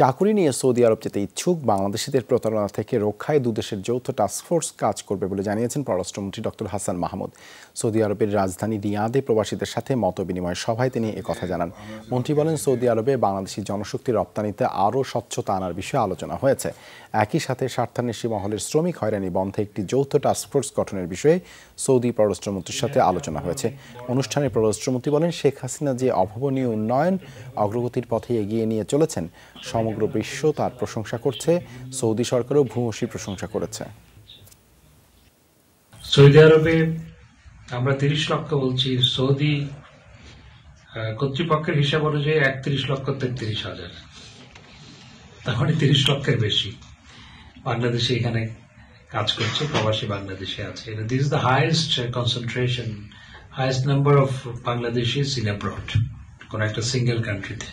চাকুরি নিয়ে সৌদি আরব যেতে ইচ্ছুক, বাংলাদেশিদের প্রতারণা থেকে রক্ষায় দুদেশের যৌথ টাস্কফোর্স কাজ করবে বলে জানিয়েছেন পররাষ্ট্রমন্ত্রী ডক্টর হাসান মাহমুদ। সৌদি আরবের রাজধানী রিয়াদে প্রবাসীদের সাথে মত বিনিময় সভায় তিনি একথা জানান। মন্ত্রী বলেন, সৌদি আরবে বাংলাদেশি জনশক্তি রপ্তানিতে আরও স্বচ্ছতা আনার বিষয়ে আলোচনা হয়েছে। একই সাথে স্বার্থান্বেষী মহলের শ্রমিক হয়রানি বন্ধে একটি যৌথ টাস্কফোর্স গঠনের বিষয়ে সৌদি পররাষ্ট্রমন্ত্রীর সাথে আলোচনা হয়েছে। অনুষ্ঠানে পররাষ্ট্রমন্ত্রী বলেন, শেখ হাসিনা যে অভাবনীয় উন্নয়ন, অগ্রগতির পথে এগিয়ে নিয়ে চলেছেন সমগ্র বিশ্ব তার প্রশংসা করছে। সৌদি সরকারও ভূয়সী প্রশংসা করেছে। সৌদি আরবে আমরা তিরিশ লক্ষ বলছি, সৌদি কর্তৃপক্ষের হিসাব অনুযায়ী একত্রিশ লক্ষ তেত্রিশ হাজার। তার মানে তিরিশ লক্ষের বেশি। বাংলাদেশে এখানে কাজ করছে, প্রবাসী বাংলাদেশে আছে। This the highest concentration highest number of Bangladeshi in abroad কোন একটা সিঙ্গেল কান্ট্রিতে